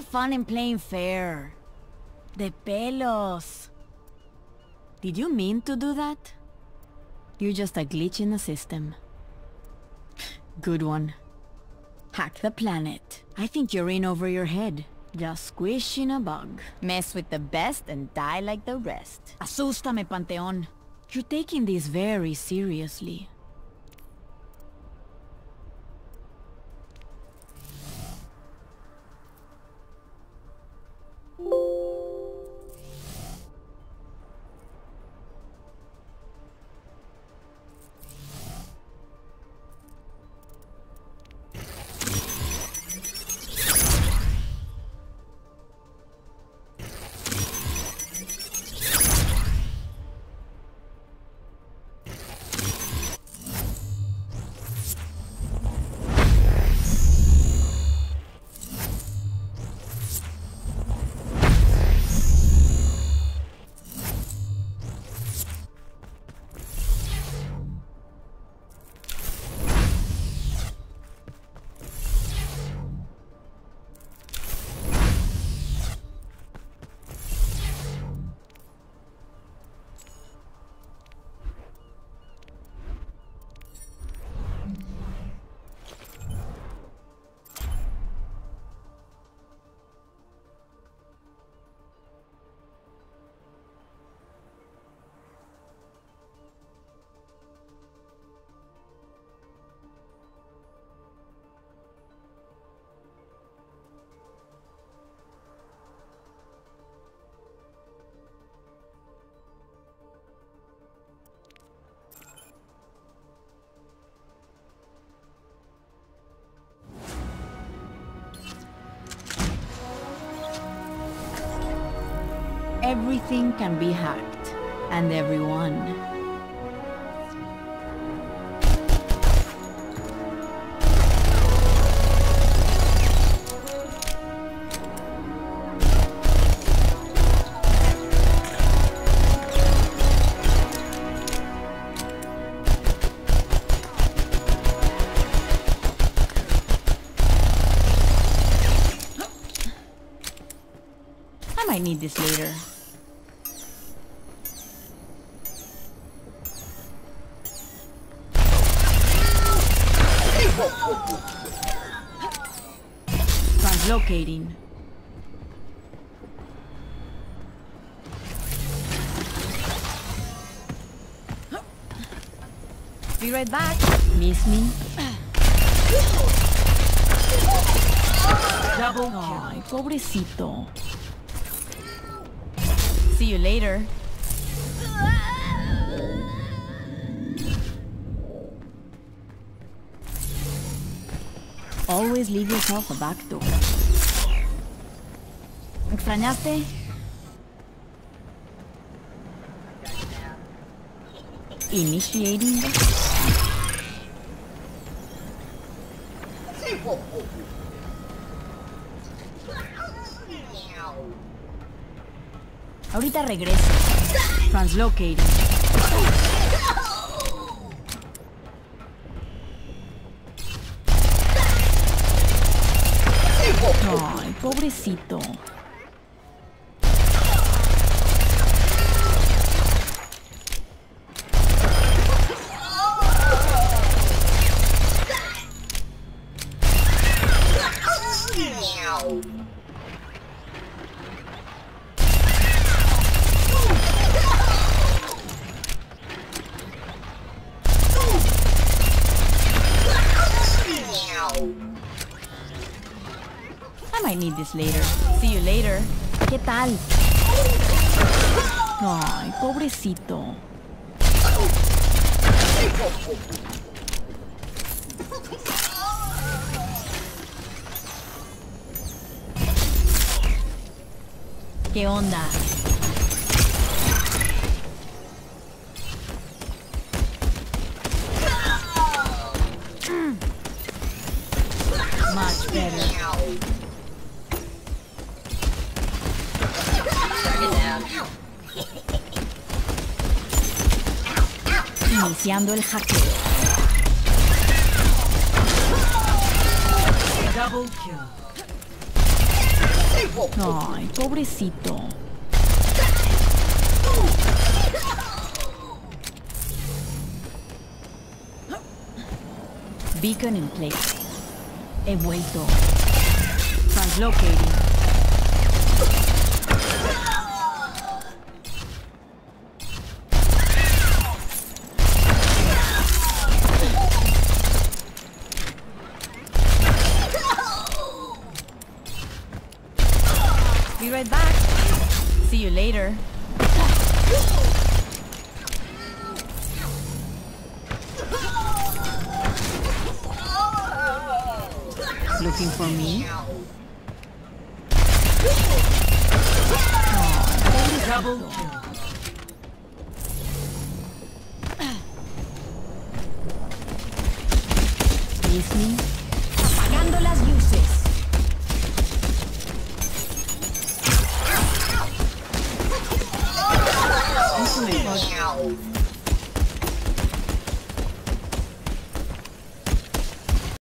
have fun in playing fair. The pelos. Did you mean to do that? You're just a glitch in the system. Good one. Hack the planet. I think you're in over your head. Just squishing a bug. Mess with the best and die like the rest. Asústame, Panteón. You're taking this very seriously. Everything can be hacked. And everyone. Might need this later. Translocating. Be right back. Miss me? Double Ay, pobrecito. See you later. Always leave yourself a back door. Extrañaste? Initiating. Ahorita regreso. Translocating. Ay, pobrecito. Might need this later. See you later. ¿Qué tal? Ay, pobrecito. ¿Qué onda? Iniciando el hackeo. Double kill. Ay, pobrecito. Beacon in place. He vuelto. Translocating. Be right back. See you later. Looking for me? Double kill. Miss me?